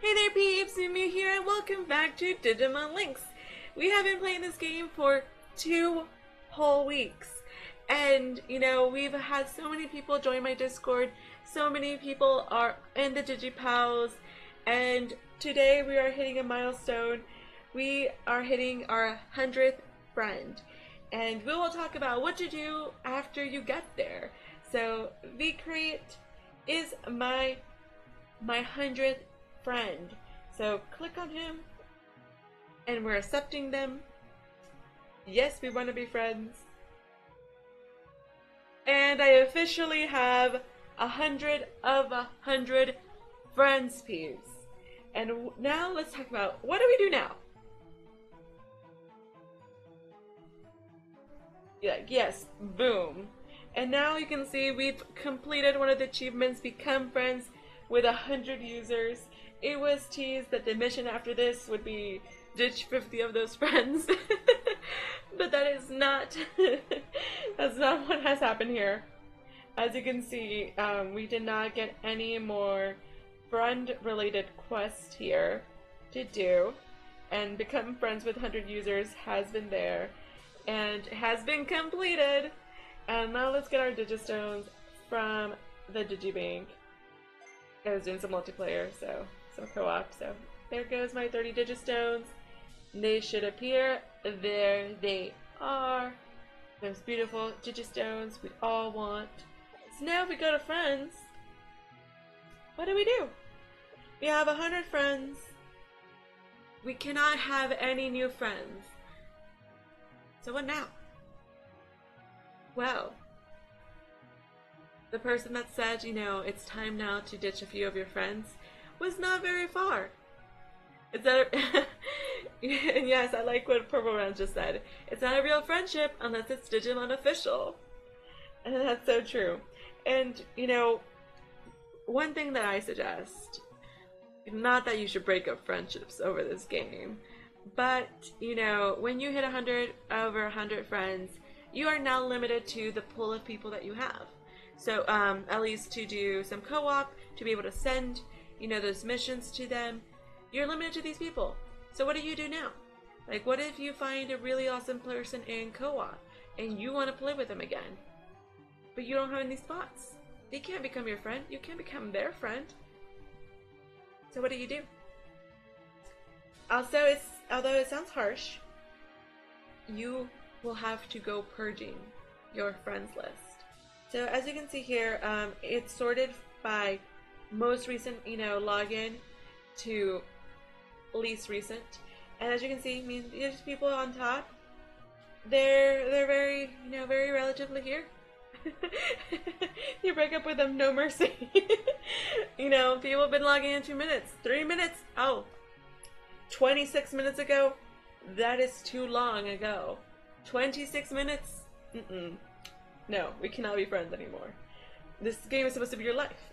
Hey there peeps, Mew here and welcome back to Digimon Linkz. We have been playing this game for two whole weeks. And, you know, we've had so many people join my Discord, so many people are in the DigiPals, and today we are hitting a milestone. We are hitting our 100th friend. And we will talk about what to do after you get there. So, VCreate is my my 100th friend. So click on him and we're accepting them. Yes, we want to be friends. And I officially have a hundred of a hundred friends peeps. And now let's talk about what do we do now? Yeah, yes, boom. And now you can see we've completed one of the achievements, become friends with a hundred users. It was teased that the mission after this would be ditch 50 of those friends. but that is not, that's not what has happened here. As you can see, um, we did not get any more friend-related quests here to do. And become friends with 100 users has been there and has been completed. And now let's get our Digistones from the Digibank. I was doing some multiplayer, so some co-op. So there goes my 30 Digistones. They should appear. There they are. Those beautiful Digistones we all want. So now we go to friends. What do we do? We have a hundred friends. We cannot have any new friends. So what now? Well, the person that said, you know, it's time now to ditch a few of your friends was not very far. It's not a, and yes, I like what Purple Round just said. It's not a real friendship unless it's Digimon official. And that's so true. And, you know, one thing that I suggest, not that you should break up friendships over this game, but, you know, when you hit 100 over 100 friends, you are now limited to the pool of people that you have. So um, at least to do some co-op, to be able to send, you know, those missions to them, you're limited to these people. So what do you do now? Like, what if you find a really awesome person in co-op and you want to play with them again, but you don't have any spots? They can't become your friend. You can't become their friend. So what do you do? Also, it's although it sounds harsh, you will have to go purging your friends list. So as you can see here, um, it's sorted by most recent, you know, login to least recent. And as you can see, I mean, there's people on top. They're they're very, you know, very relatively here. you break up with them, no mercy. you know, people have been logging in two minutes, three minutes. Oh, 26 minutes ago. That is too long ago. 26 minutes? Mm-mm. No, we cannot be friends anymore. This game is supposed to be your life.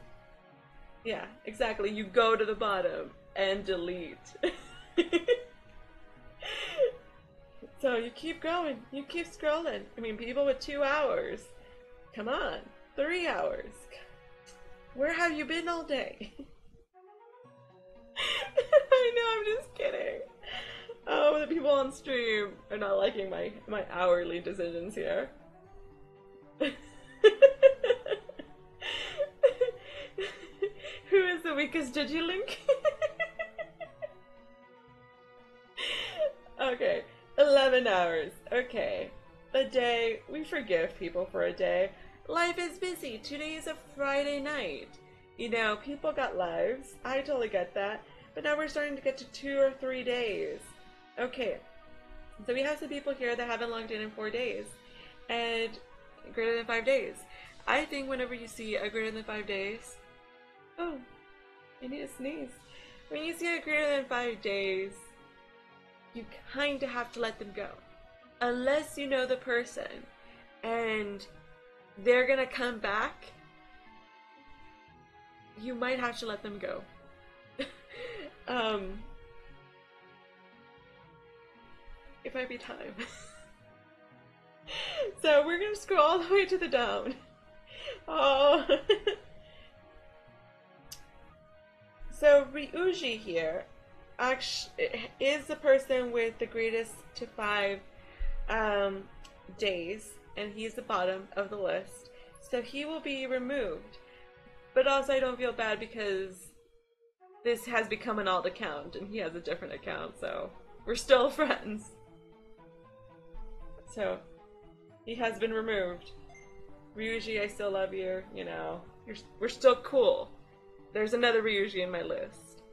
Yeah, exactly. You go to the bottom and delete. so you keep going. You keep scrolling. I mean, people with two hours. Come on. Three hours. Where have you been all day? I know, I'm just kidding. Oh, the people on stream are not liking my, my hourly decisions here. The weakest Digilink? okay, 11 hours. Okay. A day. We forgive people for a day. Life is busy. Today is a Friday night. You know, people got lives. I totally get that. But now we're starting to get to two or three days. Okay. So we have some people here that haven't logged in in four days. And greater than five days. I think whenever you see a greater than five days, oh, I need to sneeze. When you see a greater than five days, you kind of have to let them go. Unless you know the person and they're gonna come back, you might have to let them go. um, it might be time. so we're gonna scroll all the way to the down. Oh. Ryuji here actually is the person with the greatest to five um, days, and he's the bottom of the list. So he will be removed. But also, I don't feel bad because this has become an alt account, and he has a different account, so we're still friends. So he has been removed. Ryuji, I still love you. You know, we're still cool. There's another Ryuji in my list.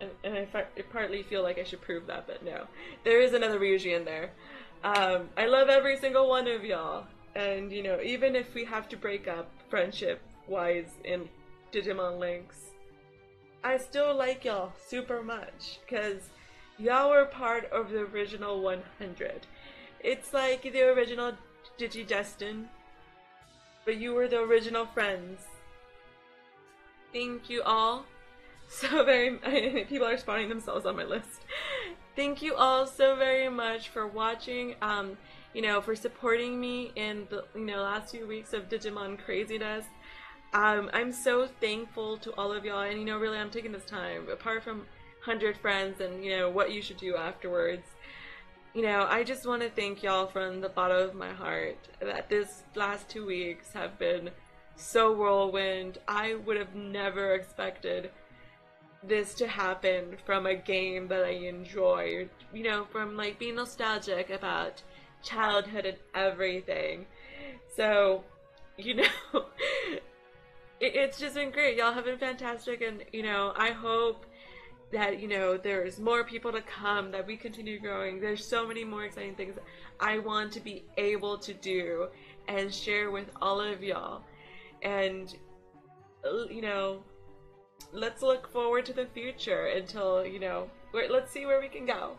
And, and I, I partly feel like I should prove that, but no. There is another Ryuji in there. Um, I love every single one of y'all. And, you know, even if we have to break up friendship wise in Digimon Linkz, I still like y'all super much. Because y'all were part of the original 100. It's like the original Digidestin, but you were the original friends Thank you all so very people are spawning themselves on my list. Thank you all so very much for watching. Um, you know, for supporting me in the you know last few weeks of Digimon craziness. Um, I'm so thankful to all of y'all, and you know, really, I'm taking this time. Apart from hundred friends and you know what you should do afterwards, you know, I just want to thank y'all from the bottom of my heart that this last two weeks have been so whirlwind. I would have never expected this to happen from a game that I enjoy. You know, from like being nostalgic about childhood and everything. So, you know, it, it's just been great. Y'all have been fantastic, and you know, I hope that you know there's more people to come that we continue growing there's so many more exciting things i want to be able to do and share with all of y'all and uh, you know let's look forward to the future until you know let's see where we can go.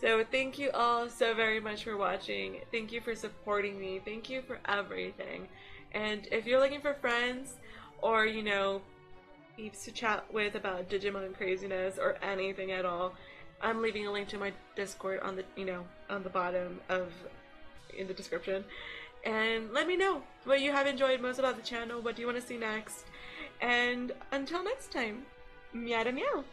So thank you all so very much for watching. Thank you for supporting me. Thank you for everything. And if you're looking for friends or you know peeps to chat with about digimon craziness or anything at all i'm leaving a link to my discord on the you know on the bottom of in the description and let me know what you have enjoyed most about the channel, what do you want to see next, and until next time, meow meow.